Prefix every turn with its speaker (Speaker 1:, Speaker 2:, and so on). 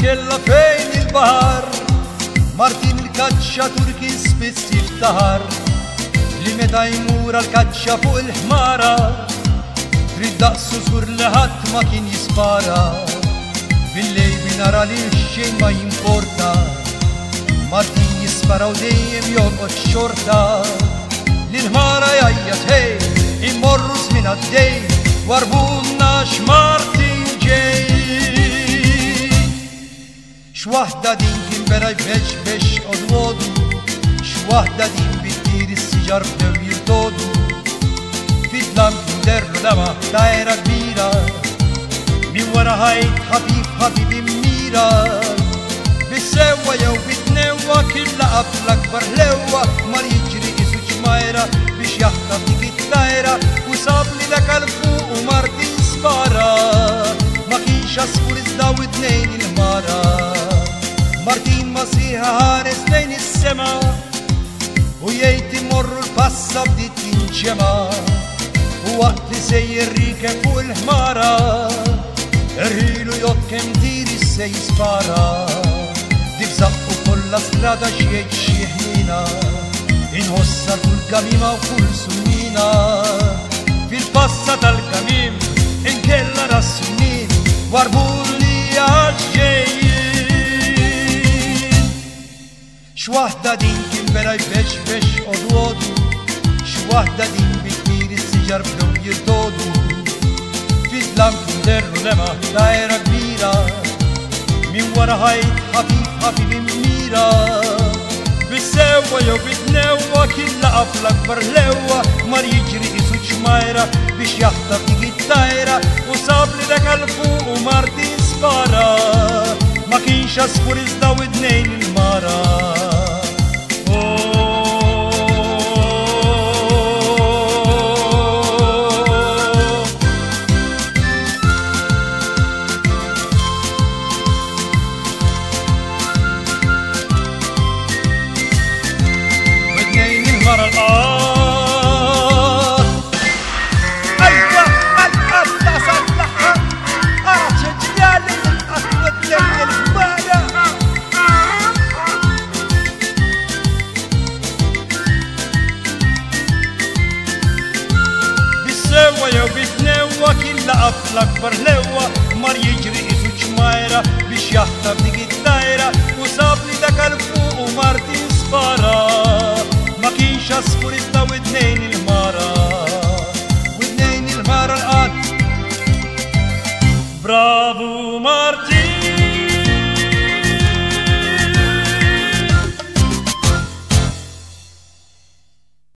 Speaker 1: kella fejn il-bahar Martin il-kaċċa turki spiss il-tahar Li meta jmur għal-kaċċa fuq il-ħmara Trid daqsu żgur ma kien jispara Billej binara li xejn ma jimporta Martin jispara u dejjem joqgħod xorta l ħmara jajjat hej immorru smin għaddej Warbunna x-Martin ġej X'waħda din kien vera jbex bex odwodu, x'waħda din bittir is-siġar bdew jirtodu. Fidlam derlu dama dajra kbira, min wara ħajt ħabib ħabib immira. Bissewwa jew bitnewwa killa qabl akbar lewwa mar jiġri isu ċmajra biex jaħtab dik it-tajra u sabli dak għal u marti spara ma kienx askur iżdaw it-tnejn il-mara. Martin ma siħa ħares lejn is-sema u jgħid imorru l-passa bdiet jinċema u waqt li sejjer jirrike fuq il-ħmara Irrilu jott kem diri se jispara Dik zaqqu kolla strada xieċ xieħnina Inħossar kull kamima u kull sunnina Fil-passa tal-kamim Inkella rassunin Warbu fex odwodu X'waħda din bitmir is-siġar bdew jirdodu Fidlam derru lema dajra kbira Min wara ħajt ħafif ħafif immira Bissewwa jew bitnewwa killa qabla akbar lewa, Mar jiġri isu ċmajra biex jahta dik it-tajra U sabli li dak fuq u marti spara Ma kienx asfur iżda u id-nejn il-mara Dak il-laqaf l-akbar lewa mar jiġri isu ċmajra biex jaħtab dik id-dajra u sabli dak għal-fuq u marti spara ma kienx asfur idda u id-nejn il-mara u id-nejn il-mara l-qad Bravo!